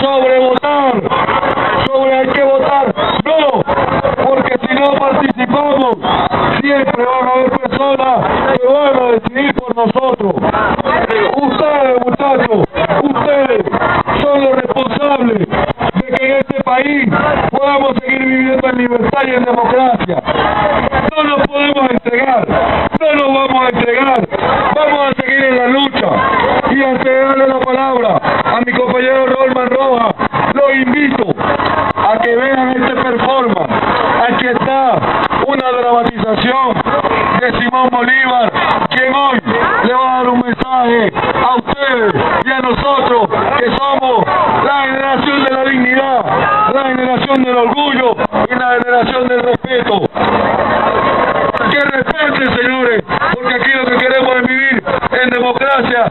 sobre votar, sobre hay que votar, no, porque si no participamos, siempre van a haber personas que van a decidir por nosotros. Ustedes, muchachos, ustedes son los responsables de que en este país podamos seguir viviendo en libertad y en democracia. No nos podemos entregar, no nos vamos a entregar, vamos a seguir en la lucha. Y antes de darle la palabra a mi Rojas, los invito a que vean este performance. Aquí está una dramatización de Simón Bolívar, quien hoy le va a dar un mensaje a ustedes y a nosotros, que somos la generación de la dignidad, la generación del orgullo y la generación del respeto. Que respeten, señores, porque aquí lo que queremos es vivir en democracia